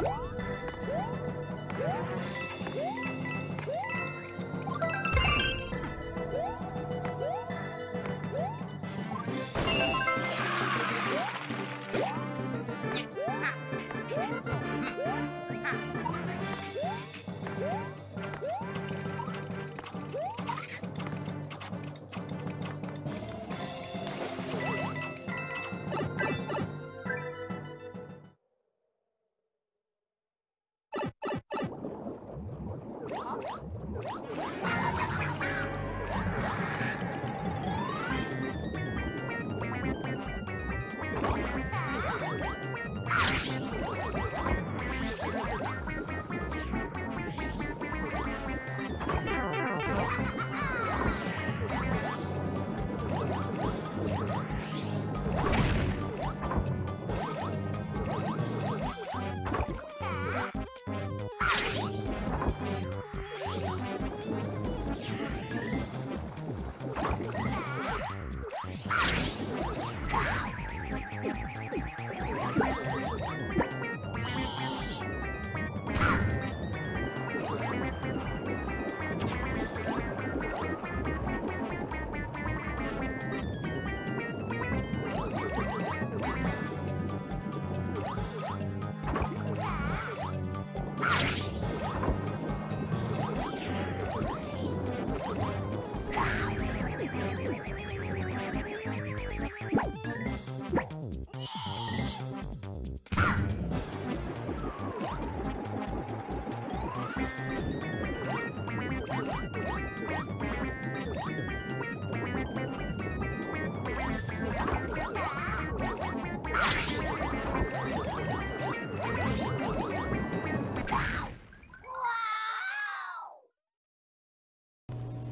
you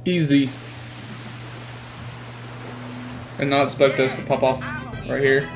Easy. And not expect us to pop off right here.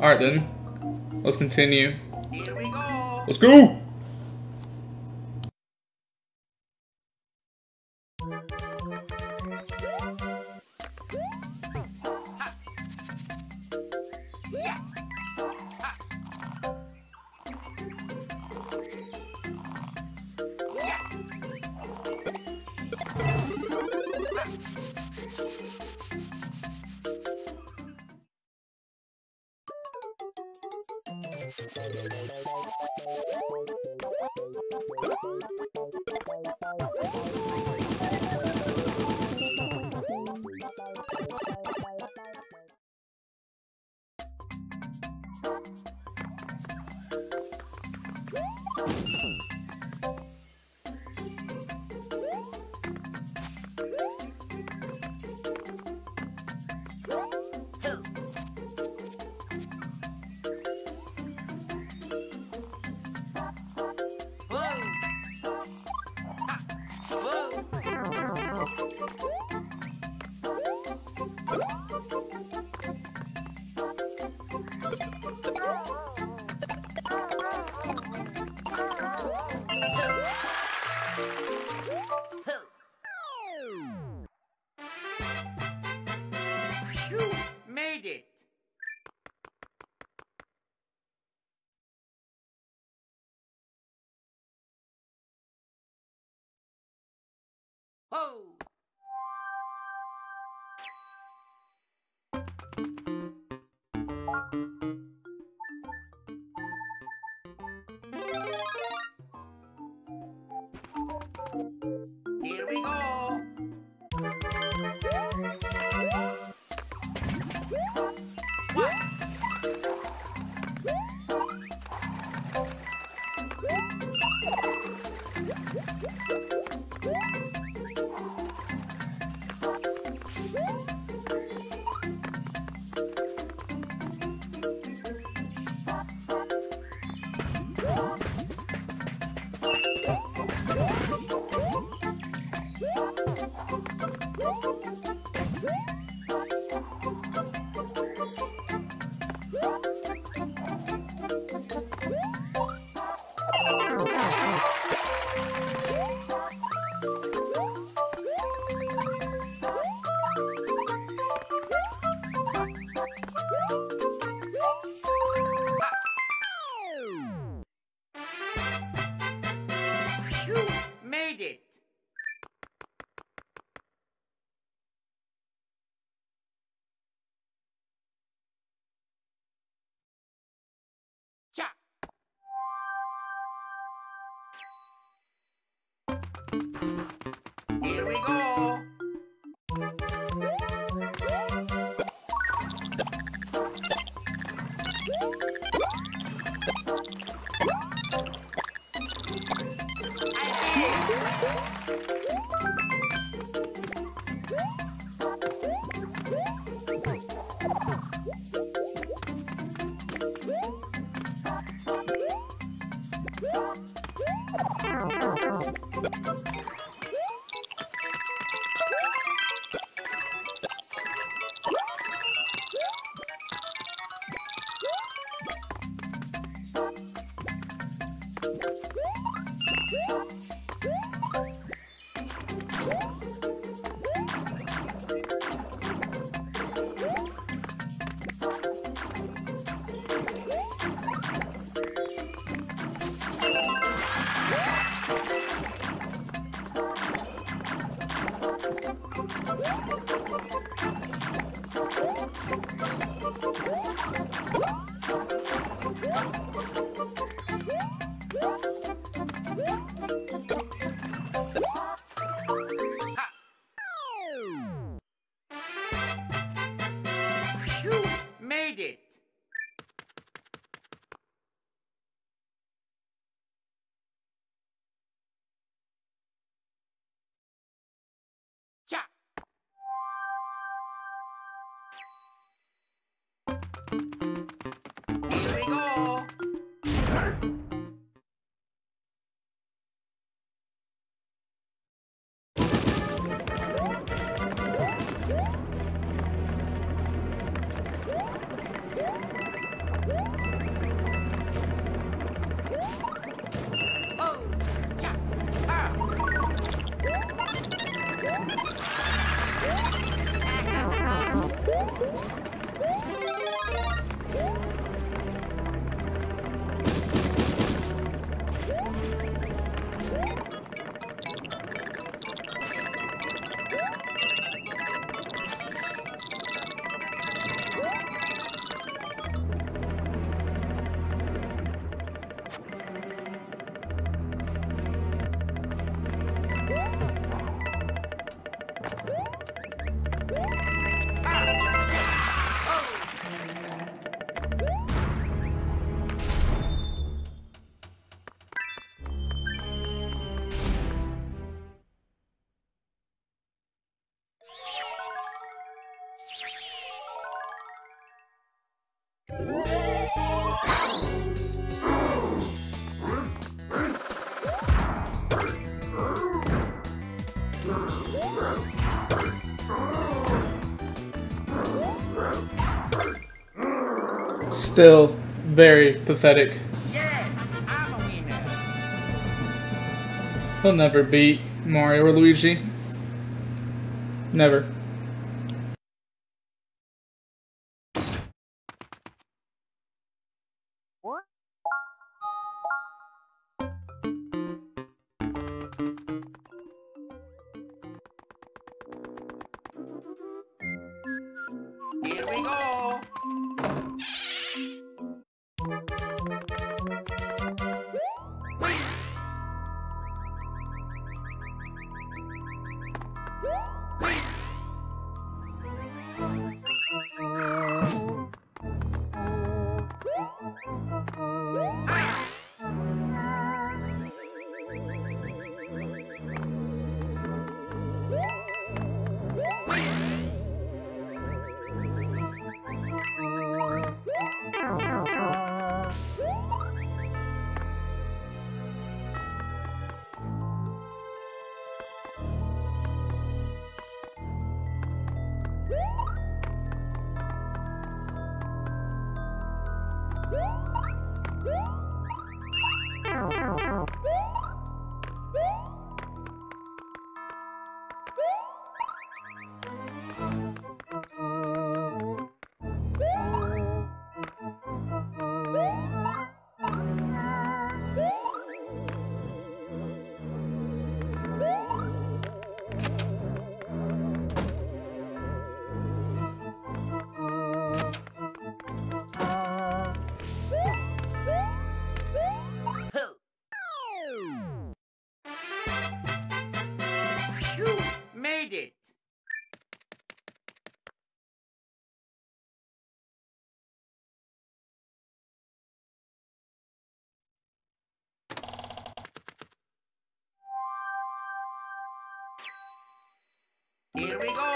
Alright then. Let's continue. Here we go. Let's go! Whoa. ファンファンファン。Música Still very pathetic. He'll never beat Mario or Luigi. Never. Here we go. Here we go.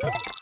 Phew,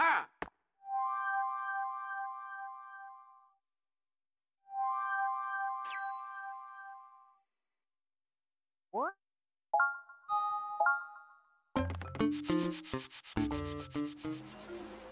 Ha! Here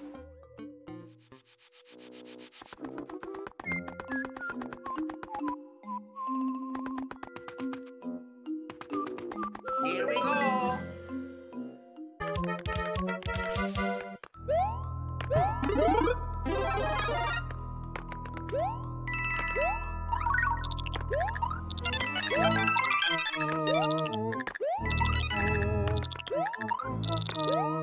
Música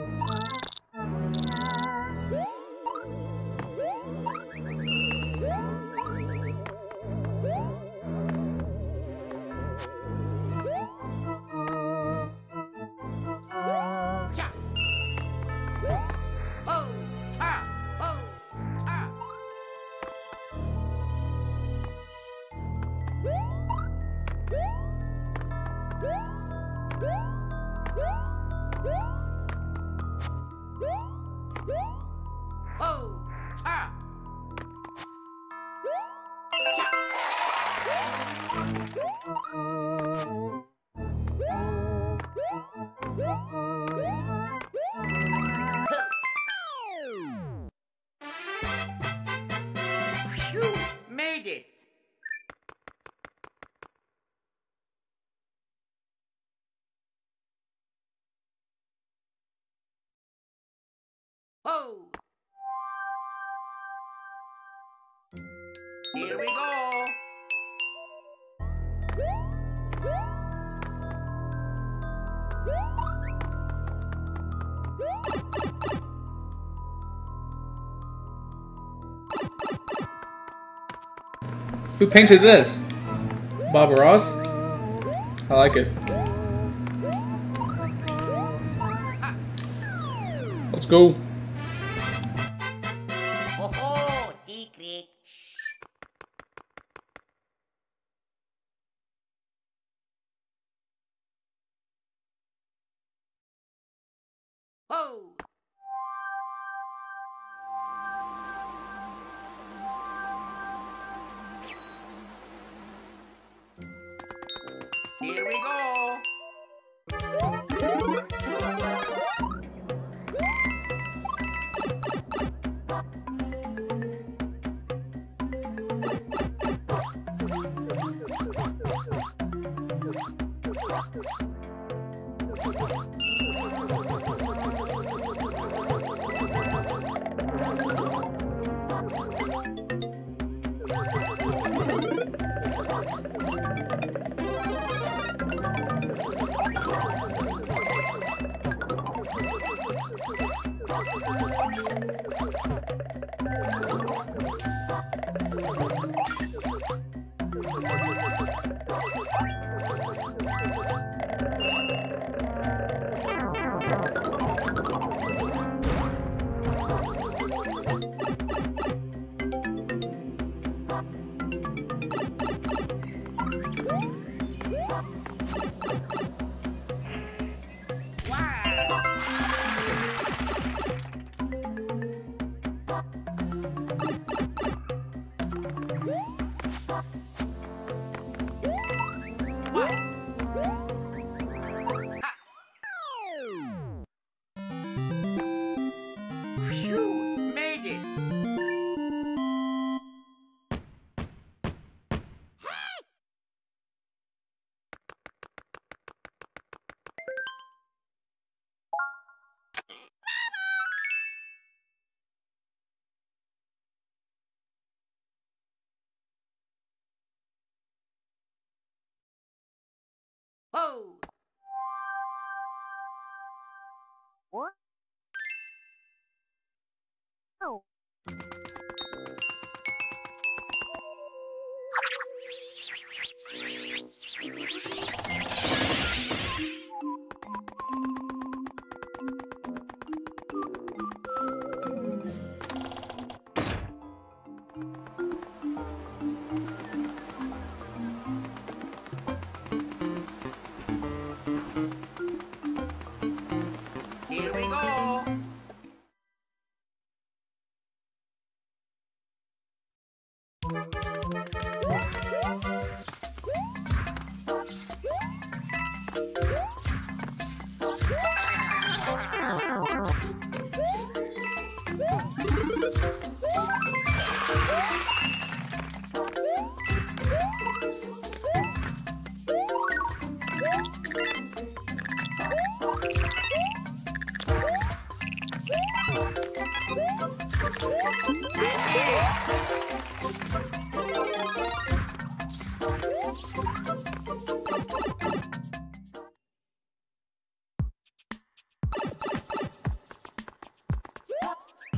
Who painted this? Bob Ross? I like it. Let's go. Oh,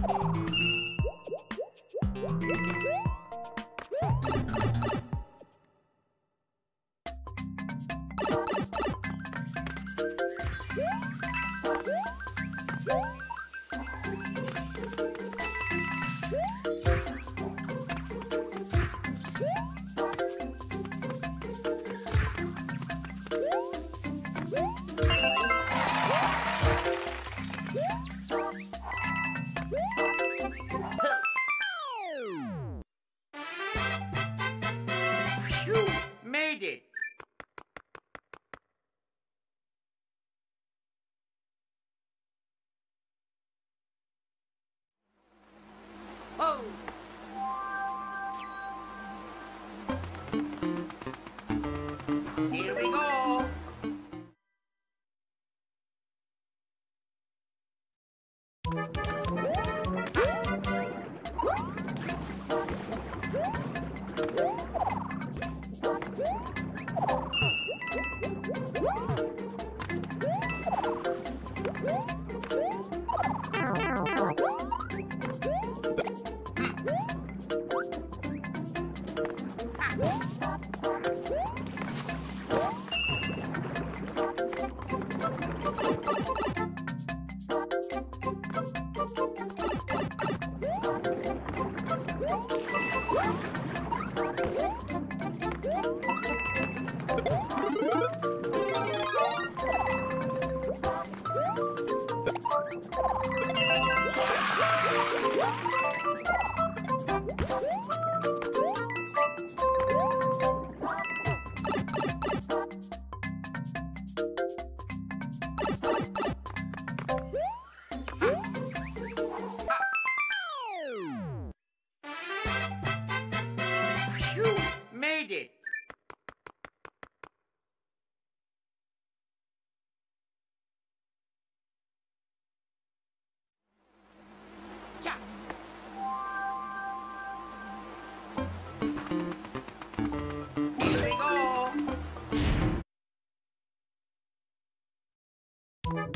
Made it. Oh! Ah.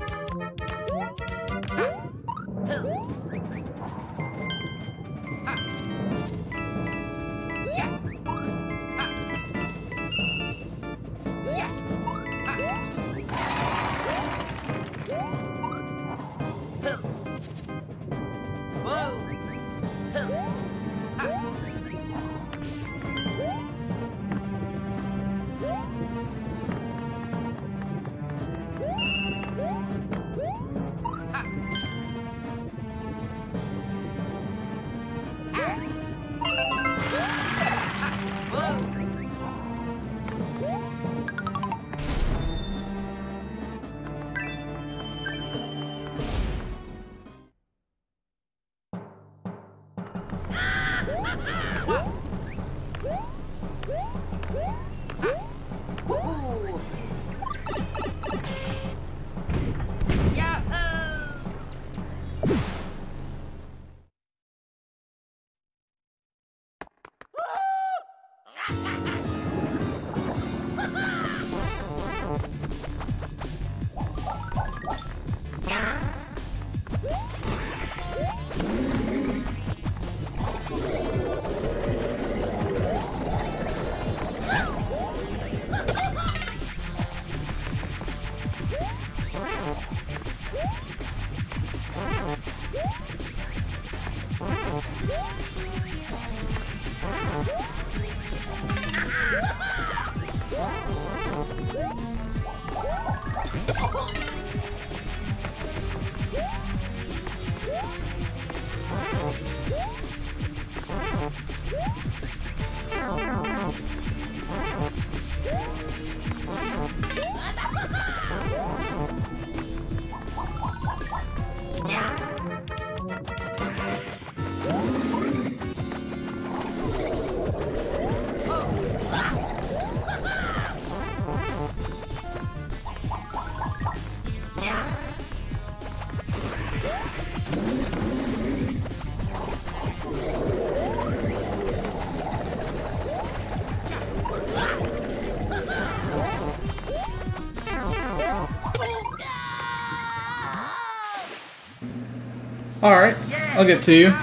Alright, I'll get to you.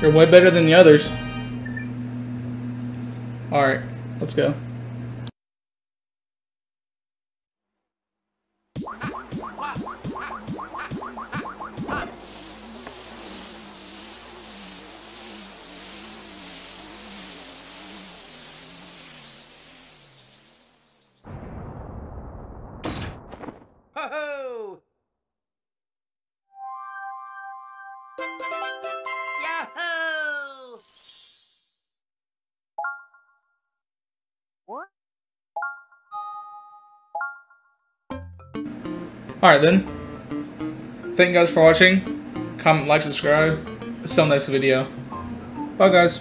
You're way better than the others. Alright, let's go. Alright then. Thank you guys for watching. Comment, like, subscribe. See the next video. Bye guys.